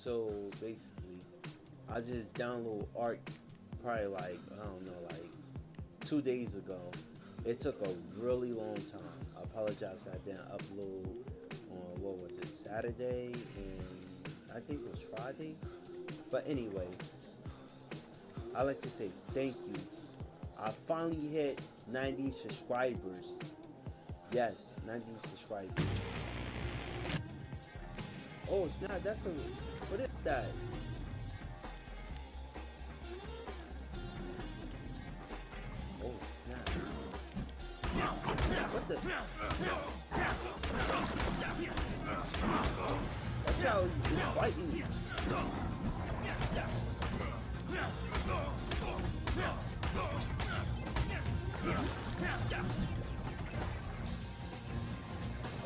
So basically, I just download Ark probably like I don't know, like two days ago. It took a really long time. I apologize I didn't upload on what was it, Saturday and I think it was Friday. But anyway, I like to say thank you. I finally hit 90 subscribers. Yes, 90 subscribers. Oh snap, that's a what is that? Oh snap. What the Watch out, he's me.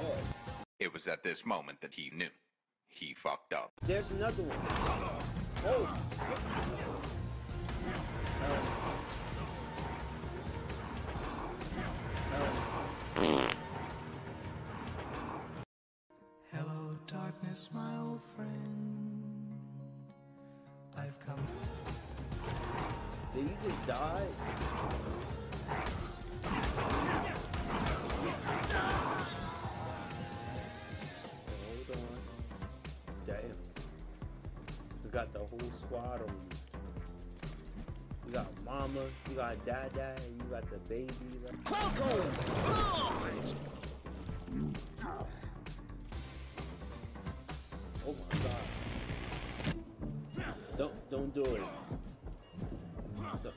Oh, It was at this moment that he knew. He fucked up. there's another one. Oh. Hello, darkness, my old friend. I've come. Did you just die? Got the whole squad on you. You got mama, you got dada, and you got the baby. Oh my god. Don't don't do it. Don't-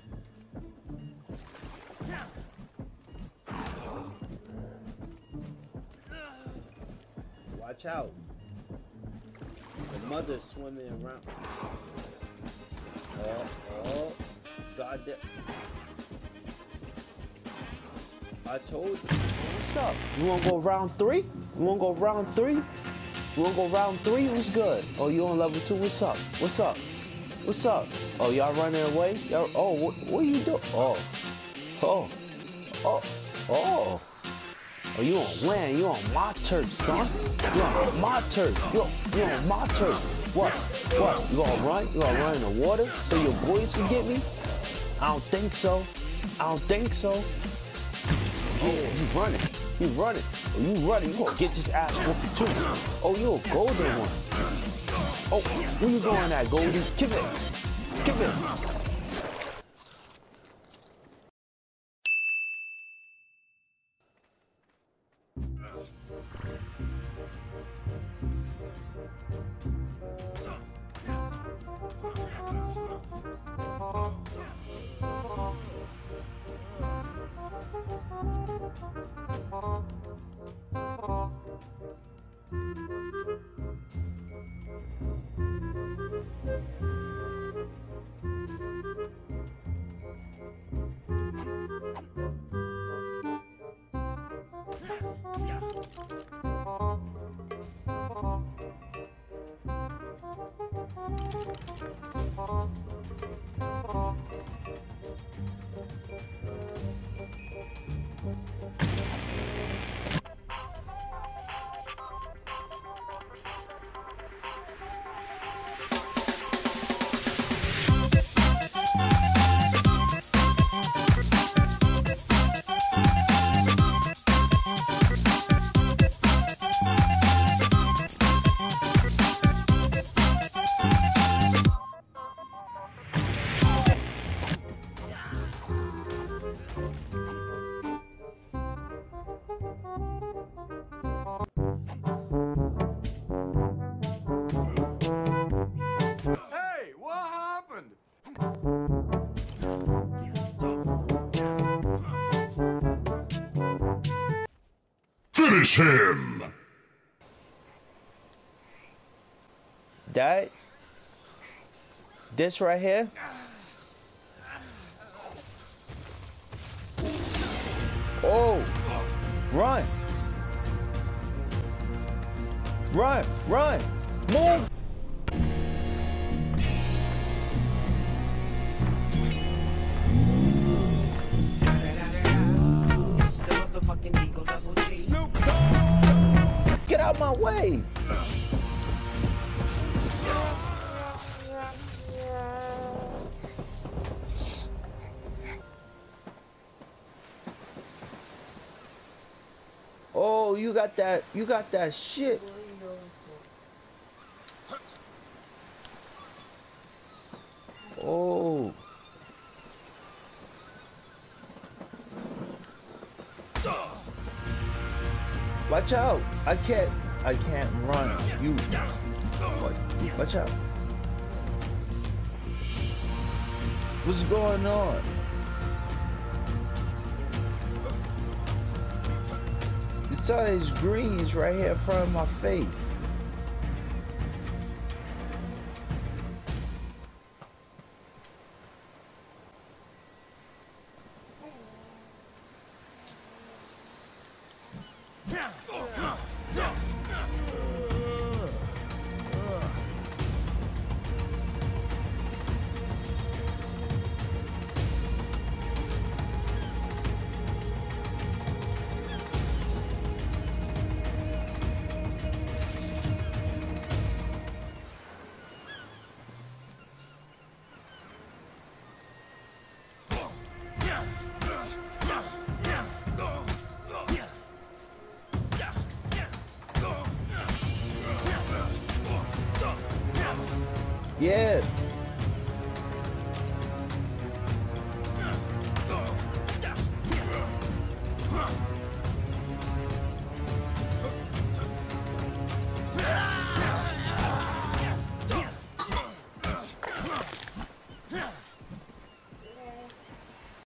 Watch out. The mother's swimming around. Oh, oh. God damn. I told you. What's up? You wanna go round three? You wanna go round three? You wanna go round three? What's good? Oh, you on level two? What's up? What's up? What's up? Oh, y'all running away? Oh, what, what are you doing? Oh, oh, oh, oh. Oh, you on land? You on my turf, son? You on my turf? You you on my turf? What? What? You gonna run? You gonna run in the water so your boys can get me? I don't think so. I don't think so. Oh, you running. You running. Oh, you running. You gonna get this ass whooped too. Oh, you a golden one. Oh, where you going at, Goldie? Give it. Give it. Finish him! That. This right here. Oh. Run. Run. Run. Move. my way. Oh, you got that, you got that shit. Oh. Watch out! I can't. I can't run. You. Watch, out. What's going on? You saw these greens right here in front of my face. Yeah.